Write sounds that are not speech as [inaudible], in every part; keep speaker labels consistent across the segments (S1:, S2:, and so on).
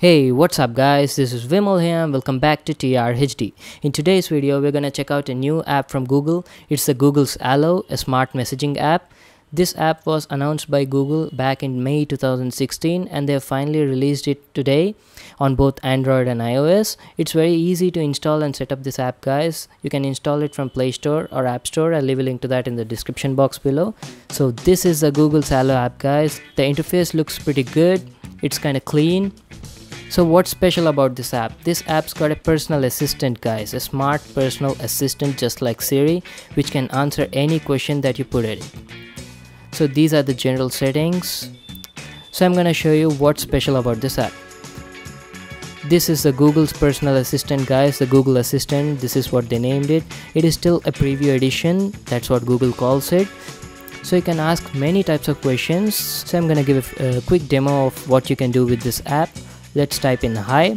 S1: Hey, what's up guys? This is Vimal here and welcome back to TRHD. In today's video, we're gonna check out a new app from Google. It's the Google's Allo, a smart messaging app. This app was announced by Google back in May 2016 and they have finally released it today on both Android and iOS. It's very easy to install and set up this app guys. You can install it from Play Store or App Store. I'll leave a link to that in the description box below. So this is the Google's Allo app guys. The interface looks pretty good. It's kind of clean so what's special about this app? This app's got a personal assistant guys, a smart personal assistant just like Siri which can answer any question that you put it. So these are the general settings. So I'm gonna show you what's special about this app. This is the Google's personal assistant guys, the Google Assistant, this is what they named it. It is still a preview edition, that's what Google calls it. So you can ask many types of questions. So I'm gonna give a, a quick demo of what you can do with this app let's type in hi.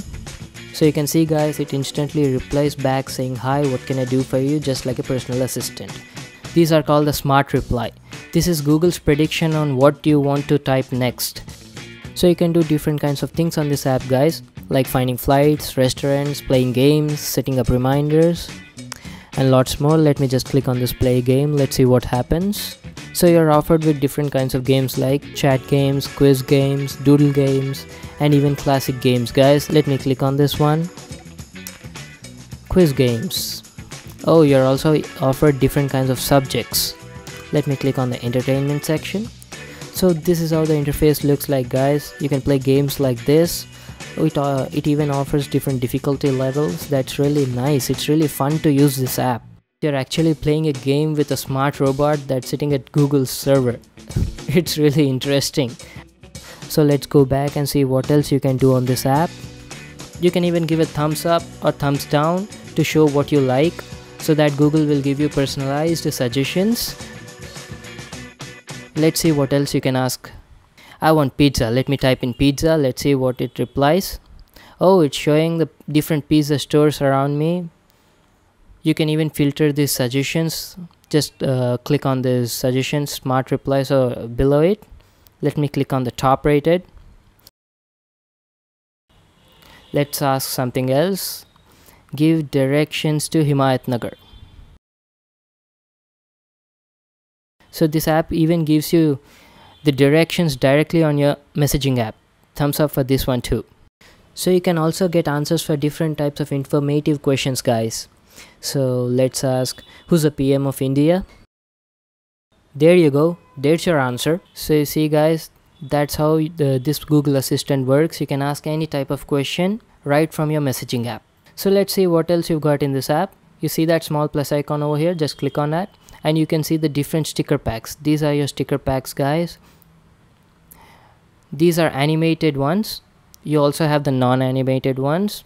S1: So you can see guys it instantly replies back saying hi what can I do for you? just like a personal assistant. These are called the smart reply. This is Google's prediction on what you want to type next. So you can do different kinds of things on this app guys like finding flights restaurants playing games setting up reminders and lots more. Let me just click on this play game. Let's see what happens so you're offered with different kinds of games like chat games, quiz games, doodle games, and even classic games guys. Let me click on this one. Quiz games. Oh, you're also offered different kinds of subjects. Let me click on the entertainment section. So this is how the interface looks like guys. You can play games like this. It, uh, it even offers different difficulty levels. That's really nice. It's really fun to use this app. You're actually playing a game with a smart robot that's sitting at Google's server. [laughs] it's really interesting. So let's go back and see what else you can do on this app. You can even give a thumbs up or thumbs down to show what you like so that Google will give you personalized suggestions. Let's see what else you can ask. I want pizza. Let me type in pizza. Let's see what it replies. Oh, it's showing the different pizza stores around me you can even filter these suggestions. Just uh, click on this suggestion smart replies or below it. Let me click on the top rated. Let's ask something else. Give directions to Himayat Nagar. So this app even gives you the directions directly on your messaging app. Thumbs up for this one too. So you can also get answers for different types of informative questions guys so let's ask who's the PM of India? There you go, there's your answer. So you see guys, that's how the, this Google Assistant works. You can ask any type of question right from your messaging app. So let's see what else you've got in this app. You see that small plus icon over here, just click on that and you can see the different sticker packs. These are your sticker packs guys. These are animated ones. You also have the non-animated ones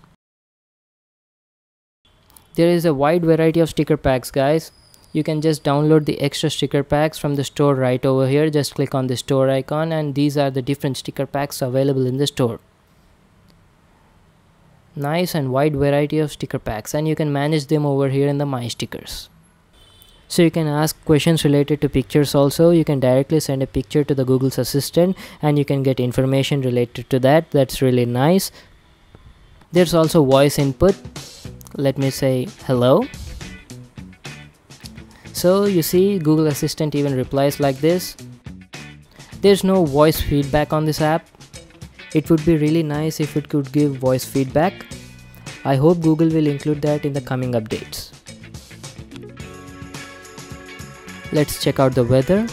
S1: there is a wide variety of sticker packs guys. You can just download the extra sticker packs from the store right over here. Just click on the store icon and these are the different sticker packs available in the store. Nice and wide variety of sticker packs and you can manage them over here in the my stickers. So you can ask questions related to pictures also. You can directly send a picture to the google's assistant and you can get information related to that. That's really nice. There's also voice input let me say hello. So you see Google Assistant even replies like this. There's no voice feedback on this app. It would be really nice if it could give voice feedback. I hope Google will include that in the coming updates. Let's check out the weather.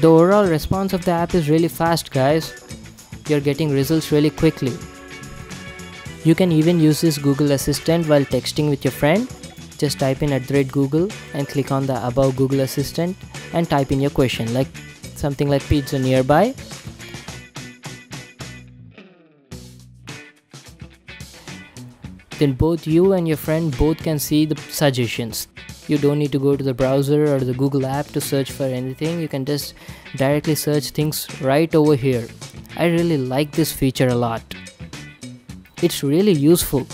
S1: The overall response of the app is really fast guys. You're getting results really quickly you can even use this Google Assistant while texting with your friend. Just type in at Google and click on the above Google Assistant and type in your question like something like pizza nearby. Then both you and your friend both can see the suggestions. You don't need to go to the browser or the Google app to search for anything. You can just directly search things right over here. I really like this feature a lot. It's really useful.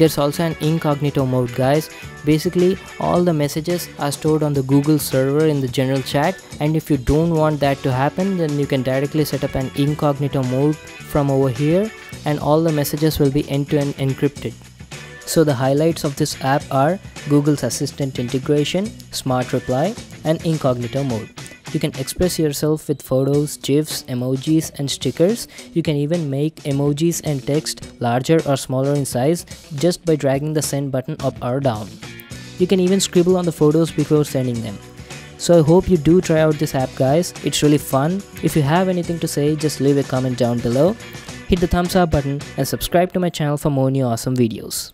S1: there's also an incognito mode guys. Basically all the messages are stored on the google server in the general chat and if you don't want that to happen then you can directly set up an incognito mode from over here and all the messages will be end-to-end -end encrypted. So the highlights of this app are google's assistant integration smart reply and incognito mode you can express yourself with photos, GIFs, emojis, and stickers. You can even make emojis and text larger or smaller in size just by dragging the send button up or down. You can even scribble on the photos before sending them. So I hope you do try out this app guys, it's really fun. If you have anything to say, just leave a comment down below. Hit the thumbs up button and subscribe to my channel for more new awesome videos.